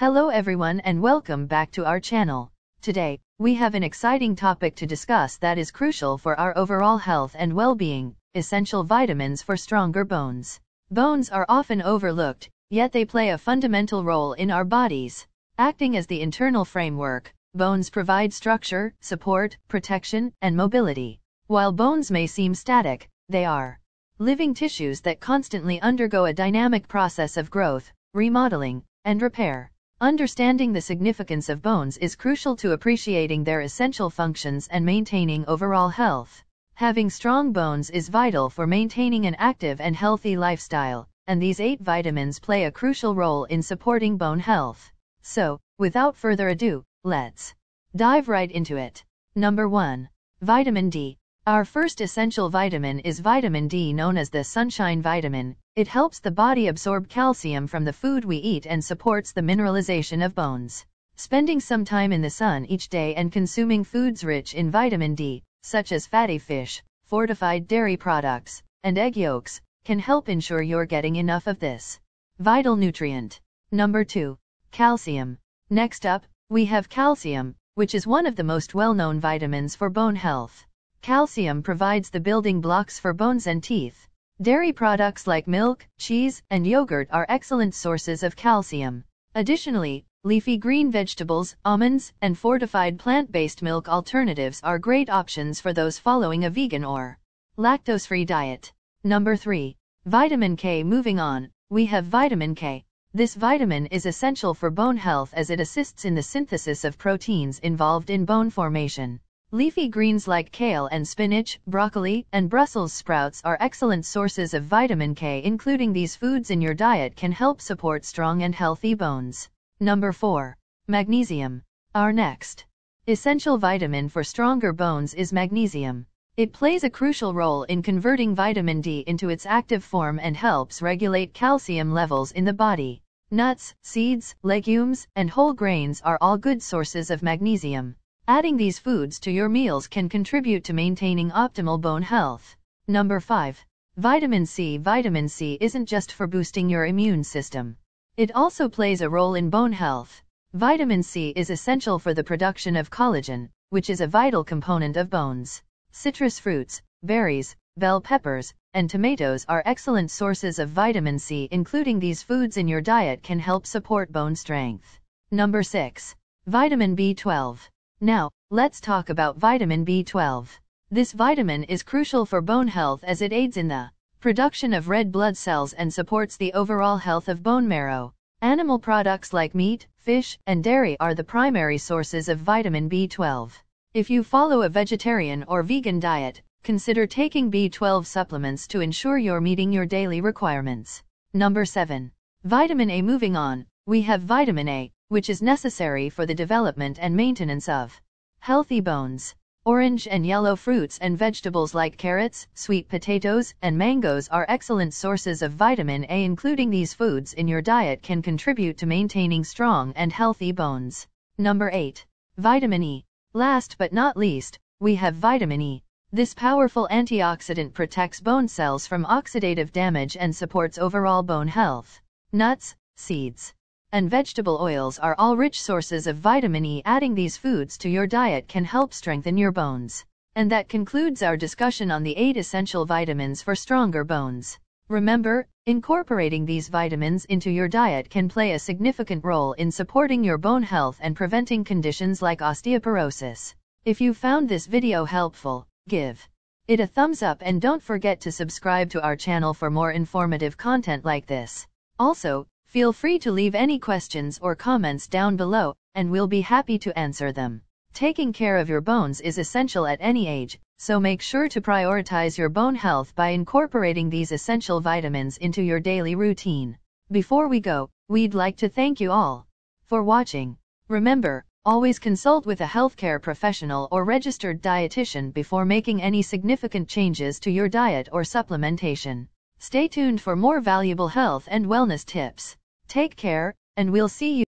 Hello everyone and welcome back to our channel. Today, we have an exciting topic to discuss that is crucial for our overall health and well-being, essential vitamins for stronger bones. Bones are often overlooked, yet they play a fundamental role in our bodies. Acting as the internal framework, bones provide structure, support, protection, and mobility. While bones may seem static, they are living tissues that constantly undergo a dynamic process of growth, remodeling, and repair. Understanding the significance of bones is crucial to appreciating their essential functions and maintaining overall health. Having strong bones is vital for maintaining an active and healthy lifestyle, and these eight vitamins play a crucial role in supporting bone health. So, without further ado, let's dive right into it. Number 1. Vitamin D. Our first essential vitamin is vitamin D known as the sunshine vitamin. It helps the body absorb calcium from the food we eat and supports the mineralization of bones. Spending some time in the sun each day and consuming foods rich in vitamin D, such as fatty fish, fortified dairy products, and egg yolks, can help ensure you're getting enough of this vital nutrient. Number 2. Calcium. Next up, we have calcium, which is one of the most well-known vitamins for bone health. Calcium provides the building blocks for bones and teeth. Dairy products like milk, cheese, and yogurt are excellent sources of calcium. Additionally, leafy green vegetables, almonds, and fortified plant-based milk alternatives are great options for those following a vegan or lactose-free diet. Number 3. Vitamin K Moving on, we have vitamin K. This vitamin is essential for bone health as it assists in the synthesis of proteins involved in bone formation. Leafy greens like kale and spinach, broccoli, and Brussels sprouts are excellent sources of vitamin K. Including these foods in your diet can help support strong and healthy bones. Number 4. Magnesium. Our next essential vitamin for stronger bones is magnesium. It plays a crucial role in converting vitamin D into its active form and helps regulate calcium levels in the body. Nuts, seeds, legumes, and whole grains are all good sources of magnesium. Adding these foods to your meals can contribute to maintaining optimal bone health. Number 5. Vitamin C Vitamin C isn't just for boosting your immune system. It also plays a role in bone health. Vitamin C is essential for the production of collagen, which is a vital component of bones. Citrus fruits, berries, bell peppers, and tomatoes are excellent sources of vitamin C. Including these foods in your diet can help support bone strength. Number 6. Vitamin B12. Now, let's talk about vitamin B12. This vitamin is crucial for bone health as it aids in the production of red blood cells and supports the overall health of bone marrow. Animal products like meat, fish, and dairy are the primary sources of vitamin B12. If you follow a vegetarian or vegan diet, consider taking B12 supplements to ensure you're meeting your daily requirements. Number 7. Vitamin A Moving on, we have vitamin A, which is necessary for the development and maintenance of healthy bones. Orange and yellow fruits and vegetables like carrots, sweet potatoes, and mangoes are excellent sources of vitamin A. Including these foods in your diet can contribute to maintaining strong and healthy bones. Number 8. Vitamin E. Last but not least, we have vitamin E. This powerful antioxidant protects bone cells from oxidative damage and supports overall bone health. Nuts, seeds, and vegetable oils are all rich sources of vitamin E. Adding these foods to your diet can help strengthen your bones. And that concludes our discussion on the 8 essential vitamins for stronger bones. Remember, incorporating these vitamins into your diet can play a significant role in supporting your bone health and preventing conditions like osteoporosis. If you found this video helpful, give it a thumbs up and don't forget to subscribe to our channel for more informative content like this. Also, Feel free to leave any questions or comments down below, and we'll be happy to answer them. Taking care of your bones is essential at any age, so make sure to prioritize your bone health by incorporating these essential vitamins into your daily routine. Before we go, we'd like to thank you all for watching. Remember, always consult with a healthcare professional or registered dietitian before making any significant changes to your diet or supplementation. Stay tuned for more valuable health and wellness tips. Take care, and we'll see you